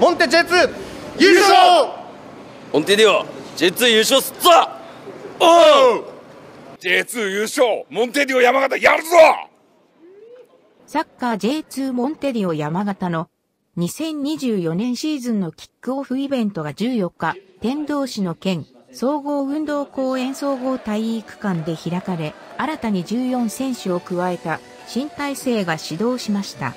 モンテ J2 優勝！モンテディオ J2 優勝すっぞ！おう！J2 優勝！モンテディオ山形やるぞ！サッカー J2 モンテディオ山形の2024年シーズンのキックオフイベントが14日、天童市の県総合運動公園総合体育館で開かれ、新たに14選手を加えた新体制が始動しました。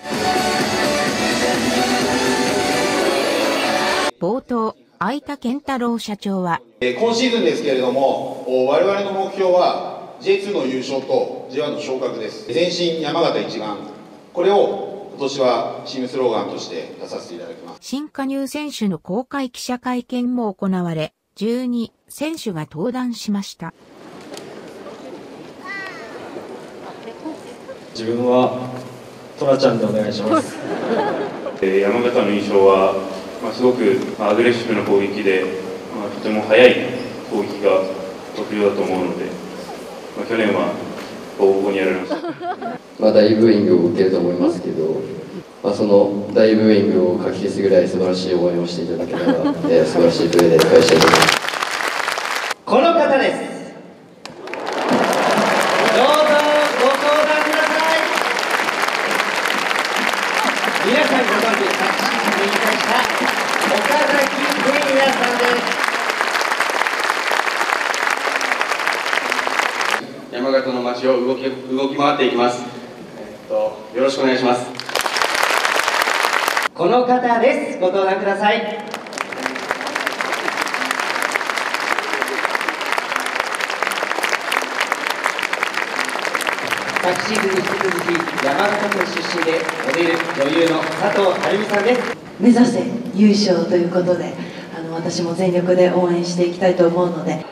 冒頭、相田健太郎社長は、今シーズンですけれども、我々の目標は J2 の優勝と J1 の昇格です。全身山形一丸。これを今年はチームスローガンとして出させていただきます。新加入選手の公開記者会見も行われ、12選手が登壇しました。自分はトラちゃんでお願いします。山形の印象は、ますごくアグレッシブな攻撃で、まあ、とても速い攻撃が得意だと思うので、まあ、去年はボコボコにやられました。まあ大ブーイングを受けると思いますけど、まあ、その大ブーイングをかき消すぐらい素晴らしい応援をしていただけたら、えー、素晴らしいプレーで返したいと思います。この方ですどうぞご相談ください皆さんご存知昨シーズン引退した岡崎健也さんです山形の街を動き動き回っていきます、えっと、よろしくお願いします。この方です。ご登壇ください。昨シーズンに引き続き山形県出身でモデル女優の佐藤晴美さんです。目指せ優勝ということであの私も全力で応援していきたいと思うので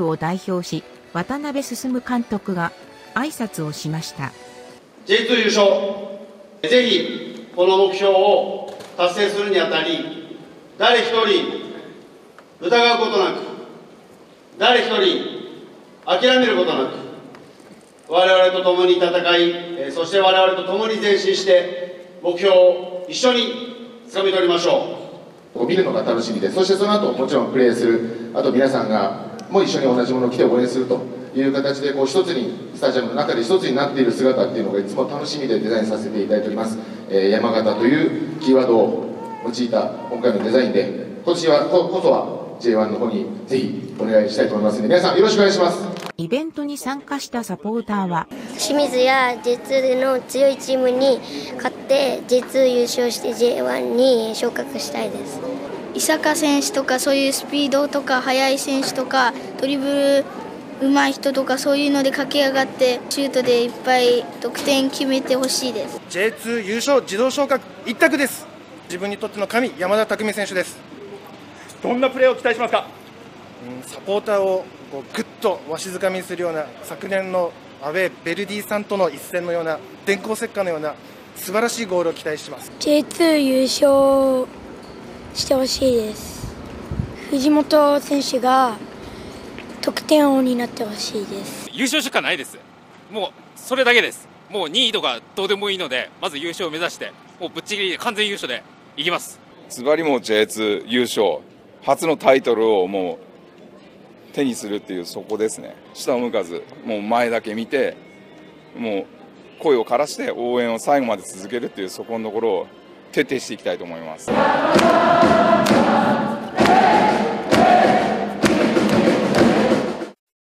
を代表し、渡辺進監督が挨拶をしました。J2 優勝、ぜひこの目標を達成するにあたり、誰一人疑うことなく、誰一人諦めることなく、我々と共に戦い、そして我々と共に前進して、目標を一緒に掴み取りましょう。見るのが楽しみで、そしてその後もちろんプレーする、あと皆さんがも一緒に同じものを着て応援するという形でこう一つにスタジアムの中で一つになっている姿っていうのがいつも楽しみでデザインさせていただいております、えー、山形というキーワードを用いた今回のデザインで今年はこそは J1 の方にぜひお願いしたいと思いますので皆さんよろしくお願いします。イベントに参加したサポーターは？清水や J2 の強いチームに勝って J2 優勝して J1 に昇格したいです伊坂選手とかそういうスピードとか速い選手とかドリブル上手い人とかそういうので駆け上がってシュートでいっぱい得点決めてほしいです。J2 優勝自動昇格一択です。自分にとっての神山田匠選手です。どんなプレーを期待しますか、うん、サポーターをこうぐっとわしづかみにするような昨年のアウェーベルディさんとの一戦のような電光石火のような素晴らしいゴールを期待します。J2 優勝してほしいです。藤本選手が得点王になってほしいです。優勝しかないです。もうそれだけです。もう2位とかどうでもいいのでまず優勝を目指してもうぶっちぎり完全優勝でいきます。ズバリも J2 優勝初のタイトルをもう手にするっていうそこですね。下を向かずもう前だけ見てもう声を枯らして応援を最後まで続けるっていうそこのところを徹底していきたいと思います。